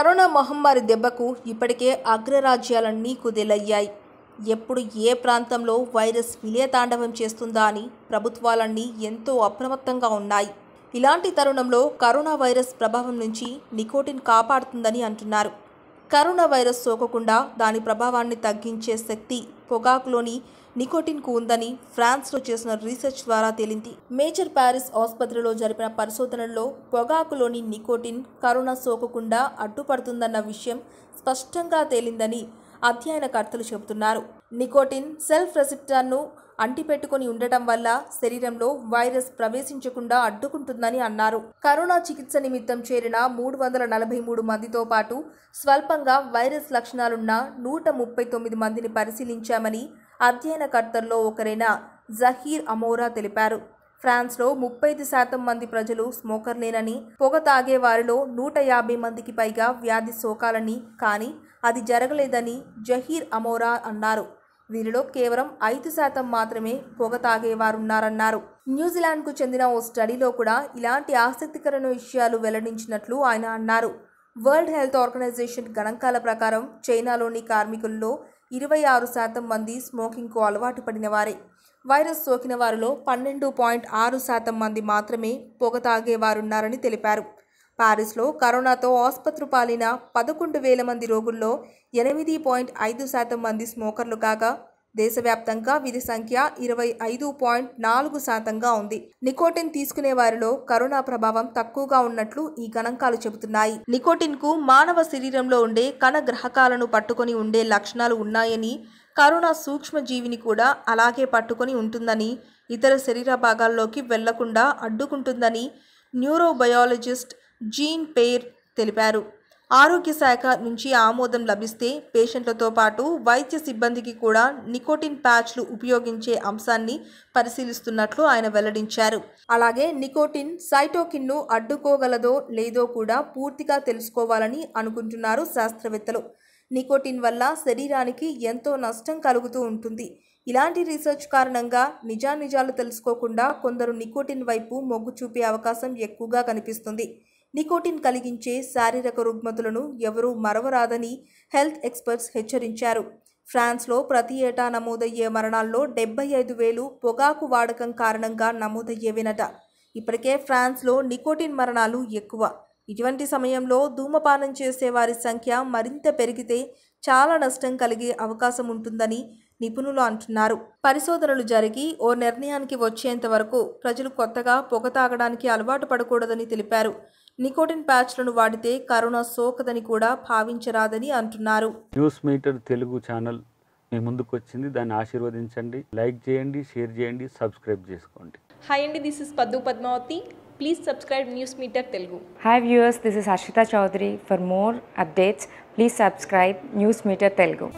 Corona మహమ్మారి దెబ్బకు ఇప్పటికే అగ్రరాజ్యాలన్నీ కుదేలయ్యాయి ఎప్పుడు ఏ ప్రాంతంలో వైరస్ విలయతాండవం చేస్తుందా అని ప్రభుత్వాలన్నీ ఎంతో అప్రమత్తంగా ఉన్నాయి. ఇలాంటి తరుణంలో కరోనా వైరస్ ప్రభావం నుంచి నికోటిన్ కాపాడుతుందని అంటున్నారు. కరోనా వైరస్ సోకకుండా దాని ప్రభావాన్ని తగ్గించే శక్తి పొగాకులోని నికోటిన్కు ఉందని ఫ్రాన్స్లో చేసిన రీసెర్చ్ ద్వారా తేలింది. మేజర్ ప్యారిస్ ఆసుపత్రిలో జరిపిన పరిశోధనల్లో పొగాకులోని నికోటిన్ కరోనా సోకకుండా అడ్డుపడుతుందన్న విషయం స్పష్టంగా తేలిందని అధ్యయనకర్తలు చెబుతున్నారు. నికోటిన్ సెల్ఫ్ రెసిప్టర్ను అంటిపెట్టుకొని ఉండటం వల్ల శరీరంలో వైరస్ ప్రవేశించకుండా అడ్డుకుంటుందని అన్నారు. కరోనా చికిత్స నిమిత్తం చేరిన మూడు వందల నలభై మూడు మందితో పాటు స్వల్పంగా వైరస్ లక్షణాలున్న నూట ముప్పై తొమ్మిది మందిని పరిశీలించామని అధ్యయనకర్తల్లో ఒకరైన జహీర్ అమోరా తెలిపారు. ఫ్రాన్స్లో ముప్పై ఐదు శాతం మంది ప్రజలు స్మోకర్లేనని పొగ తాగే వారిలో నూట యాభై మందికి పైగా వ్యాధి సోకాలని కానీ అది జరగలేదని జహీర్ అమోరా అన్నారు. వీరిలో కేవలం ఐదు శాతం మాత్రమే పొగ తాగేవారున్నారన్నారు. న్యూజిలాండ్కు చెందిన ఓ స్టడీలో కూడా ఇలాంటి ఆసక్తికరమైన విషయాలు వెల్లడించినట్లు ఆయన అన్నారు. వరల్డ్ హెల్త్ ఆర్గనైజేషన్ గణాంకాల ప్రకారం చైనాలోని కార్మికుల్లో ఇరవై ఆరు శాతం మంది స్మోకింగ్కు అలవాటు పడిన వారే. వైరస్ సోకిన వారిలో పన్నెండు పాయింట్ ఆరు శాతం మంది మాత్రమే పొగ తాగేవారున్నారని తెలిపారు. పారిస్లో కరోనాతో ఆసుపత్రి పాలిన పదకొండు వేల మంది రోగుల్లో ఎనిమిది పాయింట్ ఐదు శాతం మంది స్మోకర్లు కాగా దేశవ్యాప్తంగా వీరి సంఖ్య ఇరవై ఐదు పాయింట్ నాలుగు శాతంగా ఉంది. నికోటిన్ తీసుకునే వారిలో కరోనా ప్రభావం తక్కువగా ఉన్నట్లు ఈ గణాంకాలు చెబుతున్నాయి. నికోటిన్కు మానవ శరీరంలో ఉండే కణ గ్రహకాలను పట్టుకొని ఉండే లక్షణాలు ఉన్నాయని కరోనా సూక్ష్మజీవిని కూడా అలాగే పట్టుకొని ఉంటుందని ఇతర శరీర భాగాల్లోకి వెళ్ళకుండా అడ్డుకుంటుందని న్యూరోబయాలజిస్ట్ జీన్ పేర్ తెలిపారు. ఆరోగ్య శాఖ నుంచి ఆమోదం లభిస్తే పేషెంట్లతో పాటు వైద్య సిబ్బందికి కూడా నికోటిన్ ప్యాచ్లు ఉపయోగించే అంశాన్ని పరిశీలిస్తున్నట్లు ఆయన వెల్లడించారు. అలాగే నికోటిన్ సైటోకిన్ను అడ్డుకోగలదో లేదో కూడా పూర్తిగా తెలుసుకోవాలని అనుకుంటున్నారు శాస్త్రవేత్తలు. నికోటిన్ వల్ల శరీరానికి ఎంతో నష్టం కలుగుతూ ఉంటుంది. ఇలాంటి రీసెర్చ్ కారణంగా నిజానిజాలు తెలుసుకోకుండా కొందరు నికోటిన్ వైపు మొగ్గు చూపే అవకాశం ఎక్కువగా కనిపిస్తుంది. నికోటిన్ కలిగించే శారీరక రుగ్మతులను ఎవరూ మరవరాదని హెల్త్ ఎక్స్పర్ట్స్ హెచ్చరించారు. ఫ్రాన్స్లో ప్రతి ఏటా నమోదయ్యే మరణాల్లో డెబ్బై ఐదు వేలు పొగాకు వాడకం కారణంగా నమోదయ్యేవినట. ఇప్పటికే ఫ్రాన్స్లో నికోటిన్ మరణాలు ఎక్కువ. ఇటువంటి సమయంలో ధూమపానం చేసే వారి సంఖ్య మరింత పెరిగితే చాలా నష్టం కలిగే అవకాశం ఉంటుందని నిపుణులు అంటున్నారు. పరిశోధనలు జరిగి ఓ నిర్ణయానికి వచ్చేంత వరకు ప్రజలు కొత్తగా పొగ తాగడానికి అలవాటు పడకూడదని తెలిపారు. నికోటిన్ ప్యాచ్లను వాడితే కరోనా సోకదని కూడా భావించరాదని అంటున్నారు. న్యూస్ మీటర్ తెలుగు ఛానల్ మీ ముందుకు వచ్చింది దాన్ని ఆశీర్వదించండి లైక్ చేయండి షేర్ చేయండి సబ్స్క్రైబ్ చేసుకోండి. హాయ్ అండి this is Paddu Padmavathi please subscribe news meter Telugu Hi viewers, this is Ashita Chaudhary. For more updates, please subscribe News Meter Telugu.